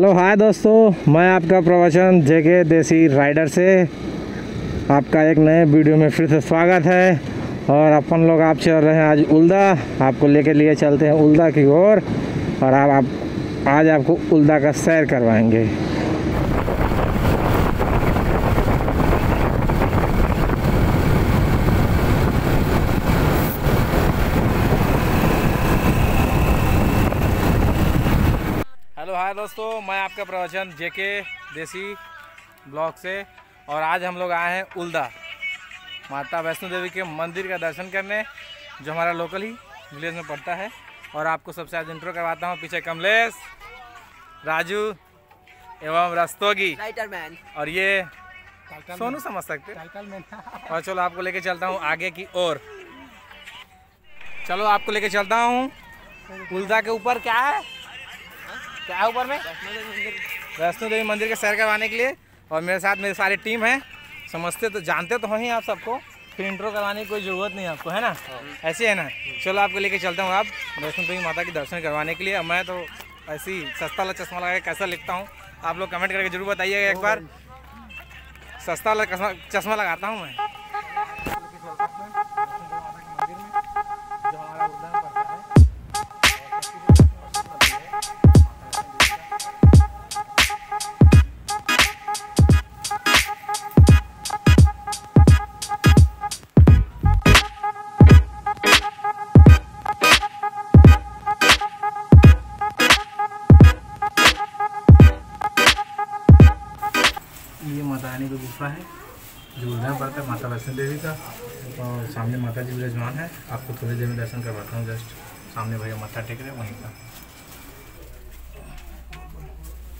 Hello hi दोस्तों मैं आपका प्रवचन जेके देसी राइडर से आपका एक नए वीडियो में फिर से स्वागत है। और अपन लोग आप चल रहे हैं आज उल्दा। आपको लेके लिए चलते हैं उल्दा की ओर। और, और आप, आप आज आपको उल्दा का सैर करवाएँगे हेलो हाय दोस्तों मैं आपका प्रवचन जेके देसी ब्लॉक से और आज हम लोग आए हैं उल्दा माता वैष्णो देवी के मंदिर का दर्शन करने जो हमारा लोकल ही विलेज में पड़ता है। और आपको सबसे आज इंट्रो करवाता हूँ पीछे कमलेश राजू एवं रस्तोगी। राइटर मैन और ये सोनू समझ सकते और चलो आपको लेके चलता हूँ आगे की ओर। चलो आपको लेके चलता हूँ। उल्दा के ऊपर क्या है? क्या ऊपर में? वैष्णो देवी मंदिर के सैर करवाने के लिए और मेरे साथ मेरी सारी टीम है। समझते तो जानते तो हैं आप सबको, फिर इंट्रो करवाने की कोई ज़रूरत नहीं है आपको, है ना? ऐसे है ना? चलो आपको लेके चलता हूँ आप वैष्णो देवी माता के दर्शन करवाने के लिए। अब मैं तो ऐसे ही सस्ता वाला चश्मा लगा के कैसा लिखता हूँ, आप लोग कमेंट करके ज़रूर बताइएगा एक बार। सस्ता वाला चश्मा चश्मा लगाता हूँ मैं। गुफा है, जो उधर पड़ता है माता वैष्णो देवी का, और सामने माता जी विराजमान है। आपको थोड़ी देर में दर्शन करवाता हूँ, जस्ट सामने भैया माथा टेक रहे वहीं का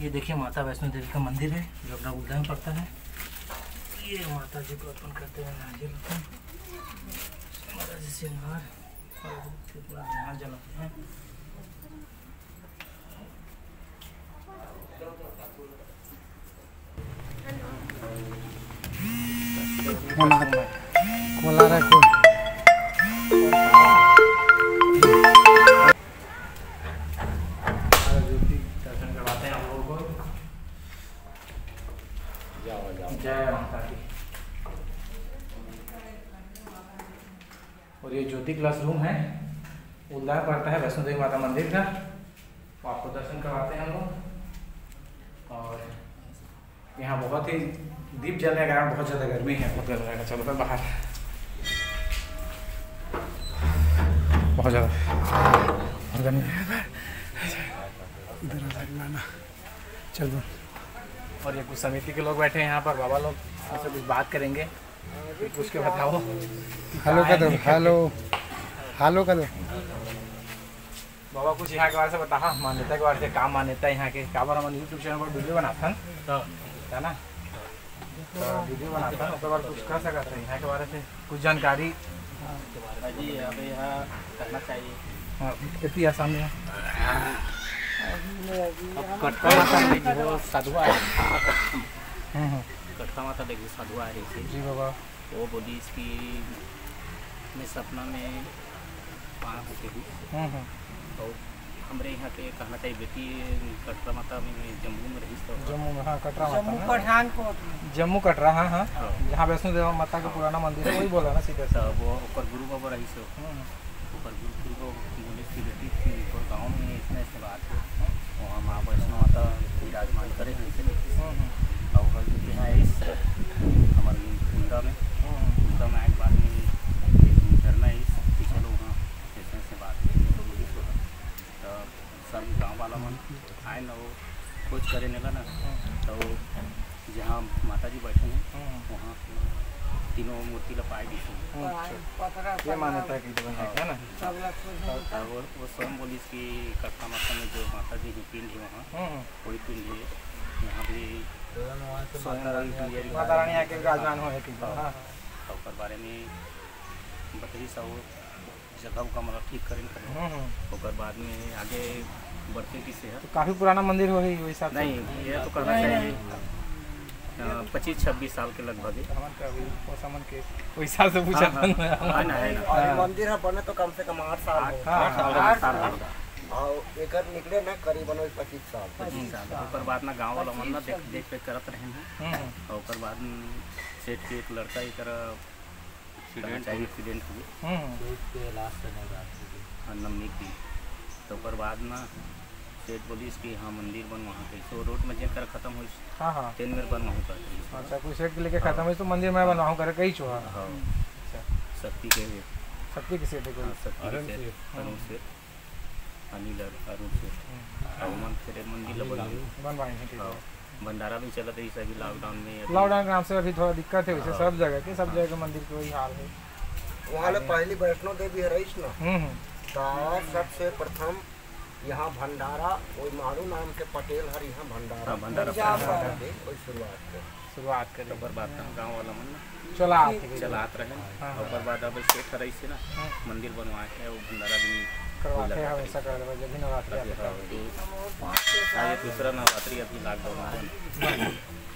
ये देखिए माता वैष्णो देवी का मंदिर है, जो अपना उद्यान पड़ता है। ये माता जी को अर्पण करते हुए नारियल हैं माता जी सिंगार और पूरा ध्यान जलाते हैं जय माता और ये ज्योति क्लासरूम है। उल्लार पड़ता है वैष्णो देवी माता मंदिर का। आपको दर्शन करवाते हैं हम लोग। और यहाँ बहुत ही दीप जलने के कारण बहुत ज़्यादा गर्मी है। बहुत गर्मी चलो फिर बाहर। बहुत ज़्यादा। बहुत गर्मी। है चलो। और ये कुछ समिति के लोग बैठे हैं यहाँ पर बाबा लोग। उनसे कुछ बात करेंगे। पूछ के बताओ। हेलो कर दो हेलो। हेलो कर दो बाबा कुछ यहाँ के बारे से बता मान्यता के बारे से काम मान्यता है यहाँ के। का बार हम यूट्यूब चैनल पर वीडियो बनाता है। ना? तो वीडियो बनाता है उसके बाद कुछ कर सकते हैं यहाँ के बारे से कुछ जानकारी करना चाहिए हाँ, कितनी आसान है अब कटका माता देखिए साधुआ है कटका माता देखिए साधुआ है इसे जी बाबा वो बोली इसकी मैं सपना में पाँच होती हूँ तो हमारे यहाँ के कहना चाहिए बेटी कटरा माता में जम्मू में रही तो। जम्मू में हाँ कटरा माता ना? जम्मू कटरा हाँ हाँ। जहाँ वैष्णो देवी माता का पुराना मंदिर है वही बोला ना सीधे से वो ओकर गुरु बाबा रही सो हम्म, ओकर गुरु गुरु को बोले कि बेटी थी और गाँव में इसने ऐसे बात वहाँ माँ वैष्णो माता विराजमान करे हैं इसलिए हम्म, और कल जो है इस हमारे कुंडा में हम्म, कुंडा में एक बार में झरना है इस कि चलो वहाँ ऐसे ऐसे बात है तो बोली सो तो सब गाँव वाला मन आए ना वो नेला ना तो जहाँ माता जी बैठे हैं हम्म, वहाँ तीनों मूर्ति ला पाए दी हम्म, अच्छा। ये मान्यता है कि है है ना? और वो वो स्वयं बोली कि कटका माता में जो माता जी की पिंड है वहाँ हम्म, वही पिंड है यहाँ भी माता रानी आके विराजमान हो है हाँ हाँ। तो बारे में बतरी सब जगह का मतलब ठीक करें करें हम्म, हम्म। बाद में आगे बढ़ते की सेहत तो काफ़ी पुराना मंदिर हो ही वही हिसाब से। नहीं ये तो करना चाहिए। पच्चीस छब्बीस साल के लगभग है। से पूछा हाँ, हाँ, है ना है। ना मंदिर है बने तो कम से कम आठ साल आठ साल होगा और एकर निकले ना करीबन पच्चीस साल। पच्चीस साल। ओकर बाद ना गाँव वाला मन ना देख देख रेख करत रहे हैं हम्म, और ओकर बाद सेठ के एक लड़का एकर एक्सीडेंट एक्सीडेंट हुए हम्म, हाँ नमनी की। तो ओकर बाद ना सेठ बोलिस कि हाँ मंदिर बन वहाँ के सो रोड में जेकर खत्म हुई। हाँ हाँ। तेन मेर बन वहाँ कर अच्छा कोई सेट के लेके खत्म हुई तो मंदिर में बनवाऊँ करे कई चुहा हाँ। शक्ति के शक्ति की सेट है हाँ, शक्ति के सेठ अरुण सेठ अनिल अर- अरुण सेठ और मन फिर मंदिर लग बनवाएँगे ठीक हाँ। है। भंडारा भी चलत रही सभी लॉकडाउन में लॉकडाउन के नाम से अभी थोड़ा दिक्कत है वैसे सब जगह के सब जगह के मंदिर के वही हाल है। वहाँ ले पहली वैष्णो देवी है रहीस ना? हम्म हम्म, तो सबसे प्रथम यहाँ भंडारा वही मारू नाम के पटेल हर यहाँ भंडारा। हाँ, भंडारा शुरुआत शुरुआत करें। ओकर गाँव वाला मन ना। चला आते हैं। चलात रहे हाँ, ओकर बाद अब सेठ से ना हाँ। मंदिर बनवा के वो भंडारा भी करवाते हैं हमेशा कर रहे जब भी नवरात्रि आते हाँ, जो- हाँ, ये दूसरा नवरात्रि अभी लॉकडाउन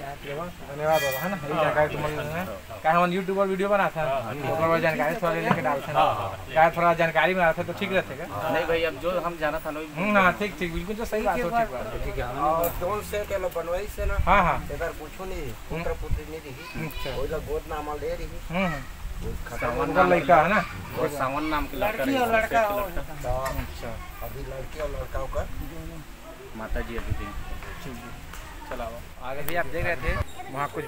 धन्यवाद बाबा है ना? यही जानकारी तुम है। क्या हम यूट्यूब पर वीडियो बनाते हैं। तो जानकारी थोड़ा लेके डालते हैं क्या थोड़ा जानकारी में आते तो ठीक रहते क्या नहीं भाई अब जो हम जाना था ना हम्म, हाँ ठीक ठीक बिल्कुल तो सही बात हो ठीक बात है ठीक है। और जोन से के बनवाई से ना हाँ हाँ। एकर कुछो नहीं पुत्र पुत्री नहीं अच्छा। गोद नामा ले रही वो सावन उनका लड़का है ना? और सावन नाम के लड़का के लड़का अच्छा अभी लड़की और लड़का का माता जी अभी थी चला आगे भी आप देख रहे थे। वहाँ कुछ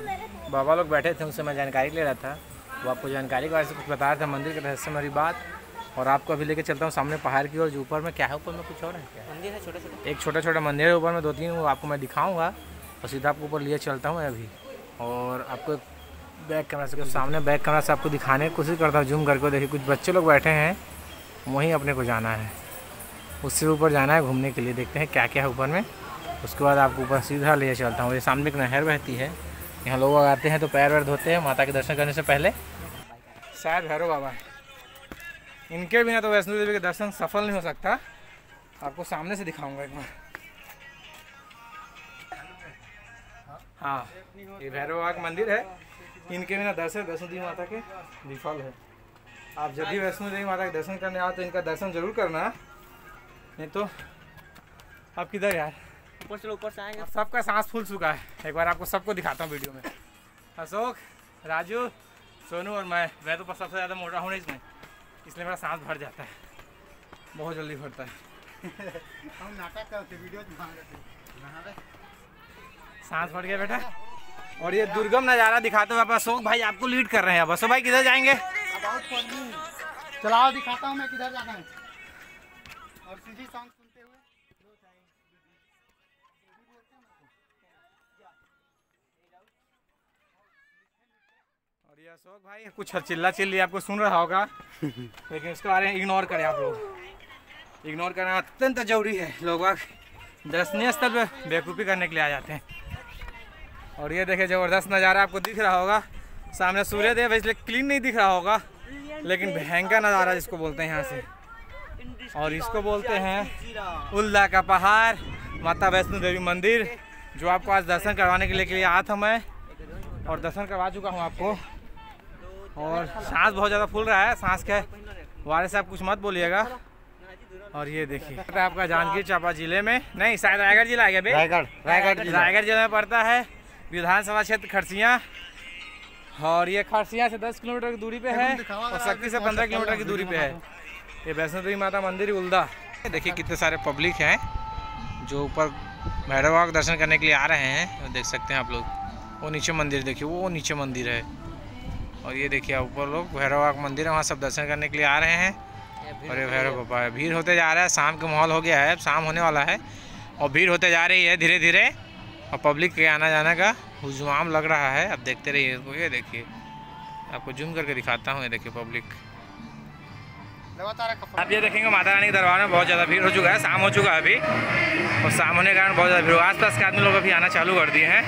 बाबा लोग बैठे थे उनसे मैं जानकारी ले रहा था। वो आपको जानकारी के बारे से कुछ बता रहा था मंदिर के रहस्यमय बात। और आपको अभी लेके चलता हूँ सामने पहाड़ की ओर जो ऊपर में क्या है ऊपर में कुछ और है क्या? मंदिर है छोटे छोटे। एक छोटा छोटा मंदिर है ऊपर में दो तीन वो आपको मैं दिखाऊँगा। और सीधा आपको ऊपर लिए चलता हूँ मैं अभी। और आपको बैक कैमरा से, सामने बैक कैमरा से आपको दिखाने की कोशिश करता हूँ। जूम करके देखिए, कुछ बच्चे लोग बैठे हैं, वहीं अपने को जाना है। उससे ऊपर जाना है घूमने के लिए, देखते हैं क्या क्या है ऊपर में। उसके बाद आपको ऊपर सीधा ले चलता हूँ। ये सामने एक नहर बहती है। यहाँ लोग आते हैं तो पैर वैर धोते हैं, माता के दर्शन करने से पहले। शायद भैरव बाबा। इनके बिना तो वैष्णो देवी के दर्शन सफल नहीं हो सकता। आपको सामने से दिखाऊँगा एक बार। हाँ ये भैरव बाबा का मंदिर है। इनके बिना दर्शन वैष्णो देवी माता के विफल है। आप जब भी वैष्णो देवी माता के दर्शन करने आओ तो इनका दर्शन ज़रूर करना। नहीं तो आप किधर यार? ऊपर से ऊपर से आएँगे। सबका सांस फूल चुका है। एक बार आपको सबको दिखाता हूँ वीडियो में। अशोक राजू सोनू और मैं मैं तो सबसे ज़्यादा मोटा हूँ इसमें। इसलिए मेरा सांस भर जाता है। बहुत जल्दी भरता है। हम नाटक करते वीडियो सांस भर गया बेटा? और ये दुर्गम नज़ारा दिखाते हुए आप अशोक भाई आपको लीड कर रहे हैं अब। अशोक भाई किधर जाएँगे? चलाओ दिखाता हूँ मैं किधर जाना है। और सीधी सॉन्ग सुनते हुए। और ये अशोक भाई कुछ चिल्ला चिल्ली आपको सुन रहा होगा लेकिन उसके बारे में इग्नोर करें आप लोग। इग्नोर करना अत्यंत ज़रूरी है। लोग दर्शनीय स्थल पर बेवकूफ़ी करने के लिए आ जाते हैं। और ये देखे ज़बरदस्त नज़ारा आपको दिख रहा होगा। सामने सूर्य देव है इसलिए क्लीन नहीं दिख रहा होगा लेकिन भयंकर नज़ारा जिसको बोलते हैं यहाँ से। और इसको बोलते हैं उल्दा का पहाड़ माता वैष्णो देवी मंदिर जो आपको आज दर्शन करवाने के लिए के लिए आया था मैं। और दर्शन करवा चुका हूँ आपको। और सांस बहुत ज़्यादा फूल रहा है सांस के वाले से आप कुछ मत बोलिएगा। और ये देखिए आपका जांजगीर चांपा ज़िले में? नहीं शायद रायगढ़ जिला आ गया रायगढ़ रायगढ़ रायगढ़ ज़िले में पड़ता है। विधानसभा क्षेत्र खरसिया। और ये खरसिया से 10 किलोमीटर की दूरी पे है और शक्ति से 15 किलोमीटर की दूरी पे है। ये वैष्णो देवी माता मंदिर उल्दा। देखिए कितने सारे पब्लिक हैं जो ऊपर भैरव बाबा के दर्शन करने के लिए आ रहे हैं। देख सकते हैं आप लोग। वो नीचे मंदिर देखिए वो नीचे मंदिर है। और ये देखिए ऊपर लोग भैरव बाबा का मंदिर है वहाँ सब दर्शन करने के लिए आ रहे हैं। और ये भैरव बाबा है। भीड़ होते जा रहा है शाम का माहौल हो गया है अब शाम होने वाला है। और भीड़ होते जा रही है धीरे धीरे और पब्लिक के आना जाने का हुजुआम लग रहा है। अब देखते रहिए इसको, ये देखिए। आपको जूम करके दिखाता हूँ, ये देखिए पब्लिक आप ये देखेंगे माता रानी के दरबार में बहुत ज़्यादा भीड़ हो चुका है, शाम हो चुका है अभी। और शाम होने के कारण बहुत ज़्यादा भीड़ आस पास के आदमी लोग अभी आना चालू कर दिए हैं।